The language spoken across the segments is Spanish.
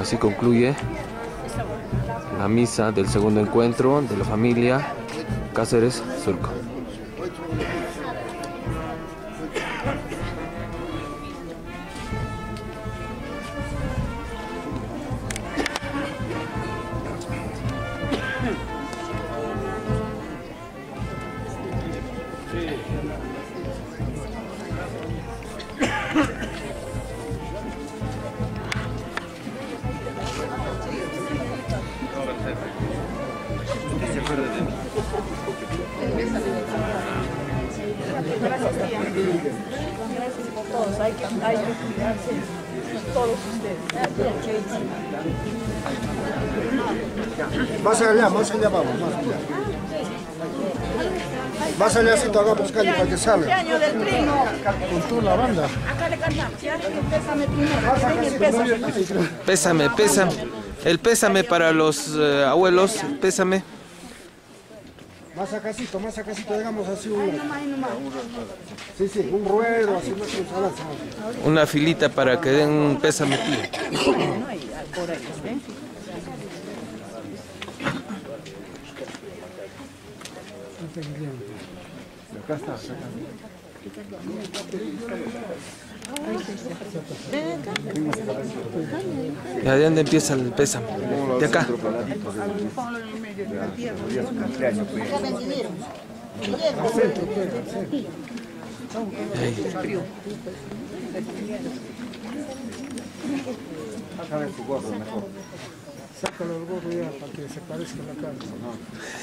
Así concluye la misa del segundo encuentro de la familia Cáceres Surco. Gracias por todos, hay que, hay que cuidarse todos ustedes. Más allá, más allá vamos, más allá. Más allá si hagamos calle para que salga. año del primo. Con toda la banda. Acá le cantamos. Pésame primero. Pésame, pésame. El pésame para los eh, abuelos, pésame. Más acasito, más acasito, digamos así un... Sí, sí, un ruedo, así usa Una filita para que den un pésame tío. Acá está, acá ¿Ya de dónde empieza el pésame? De acá. Ahí. Sácalo el gorro ya para que se parezca la cara.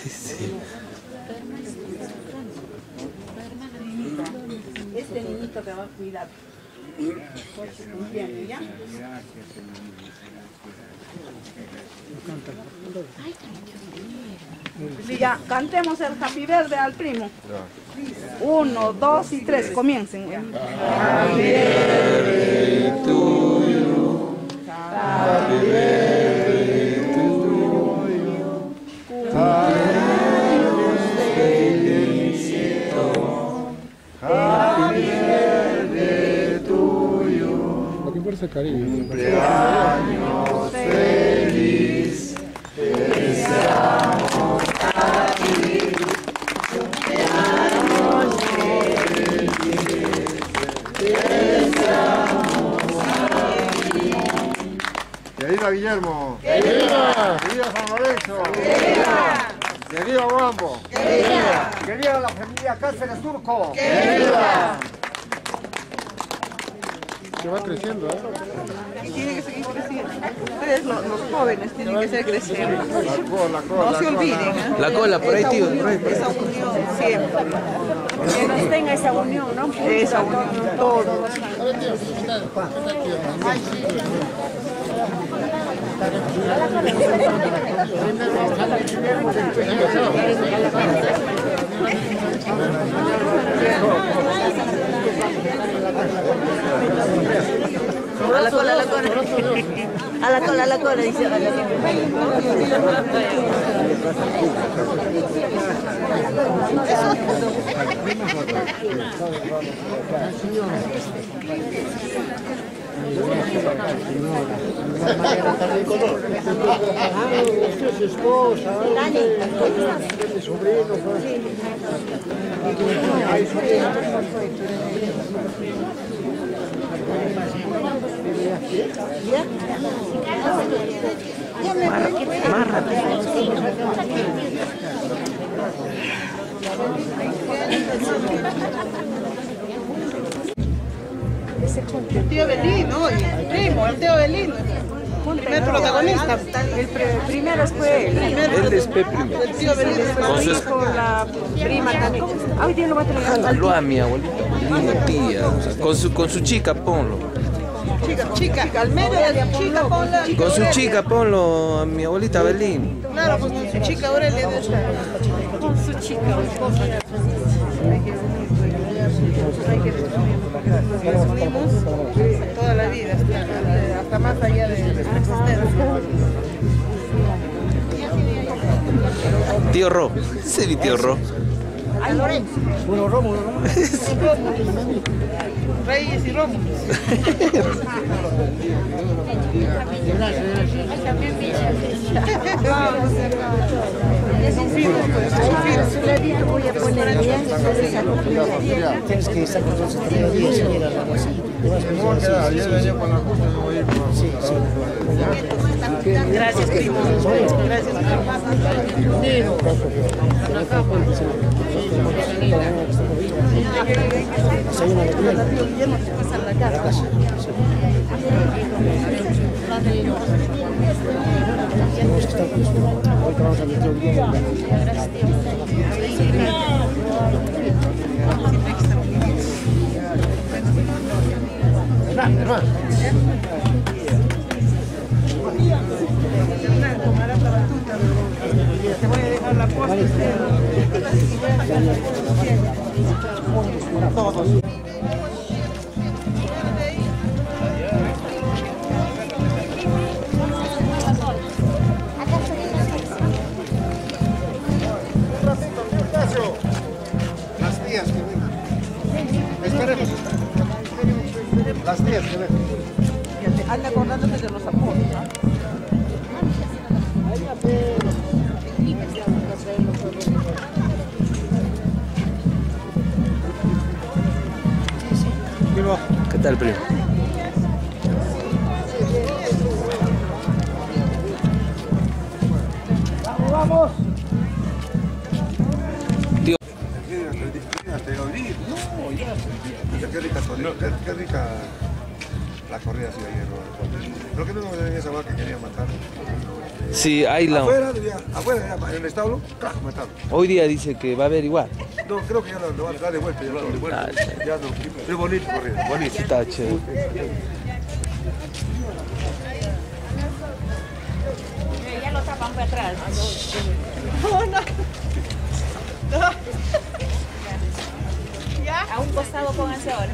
Sí. Este niñito te va a cuidar. Sí, ya, cantemos el Happy Verde al primo. Uno, dos y tres, comiencen. El cariño. ¡Que viva Guillermo! ¡Que viva! ¡Que viva San Lorenzo! ¡Que viva! ¡Que viva Guambo! ¡Que viva! ¡Que viva la familia Cáceres Turco! ¡Que viva! Que va creciendo, ¿eh? Y tiene que seguir creciendo. Ustedes, los, los jóvenes, tienen que seguir creciendo. La cola, la cola, No se olviden. ¿eh? La cola, por ahí, tío. Esa unión siempre. Que nos tenga esa unión, ¿no? Esa unión, todos. Su esposa, mi sobrino. El tío Belino, el primo, el tío Belino. Primer protagonista. El pre- primero fue él. Él es P primero. El tío Belino. Con su Con la prima también. Ah, Hoy día lo va a traer al Saludó a mi abuelito. Lindo tía. o sea, con, su, con su chica, ponlo. Chica, chica, al medio de la chica, ponla. Con su chica, ponlo a mi abuelita Belín. Claro, pues con su chica Aurelia de esta. con su chica. Hay que nos unimos toda la vida, hasta, hasta más allá de, su existencia. Tío Ro. Ese es mi tío Ro. Bueno, Rómulo, ¿no? Reyes y a Tienes que estar con los tres días y ir a la. Gracias, primo. Gracias, Hermano, hermano. 到。¿Qué tal, primo? Qué rica corrida, qué, qué rica la corrida así ayer. ¿no? ¿Pero qué no me venía esa vaca que quería matar? Sí, hay la... Afuera, debía, afuera, en el establo, ¡crack! matarlo. Hoy día dice que va a haber igual. No, creo que ya lo, lo van a dar de vuelta, ya lo de vuelta. Ah, Ya no, es bonito corrida, bonito. Está chévere. Ya lo tapan para atrás. A un costado pónganse ahora.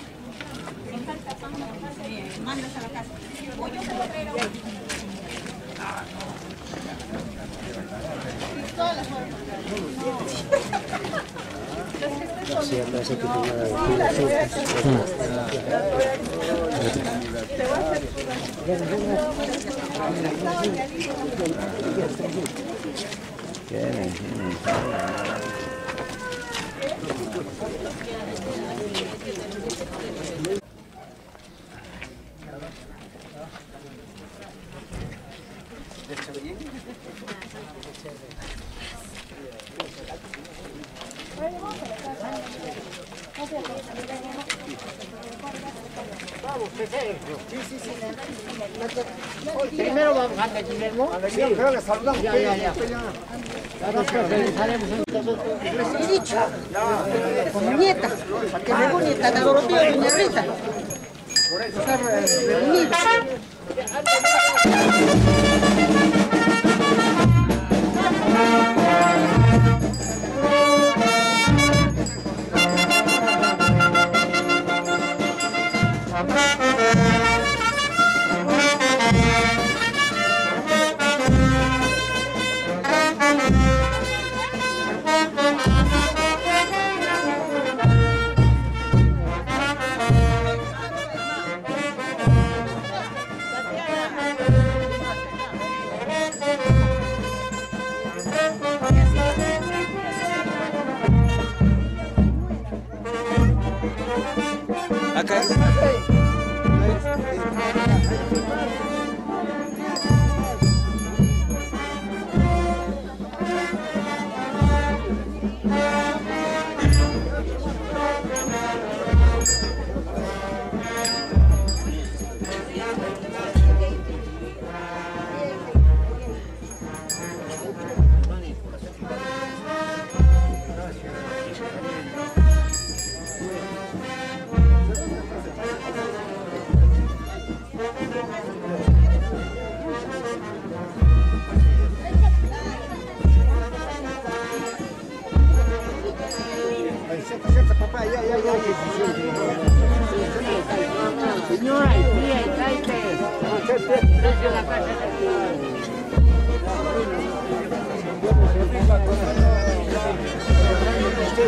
salido de la esposa debe la la Primero vamos a Guillermo. Sí, creo que saludamos. Ya, ya, ya. He dicho, con mi nieta, que me bonita, de Doroteo, doña Rita. Está reunida. Música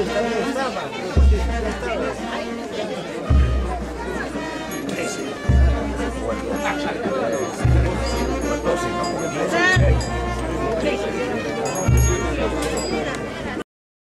Ustedes también estaban.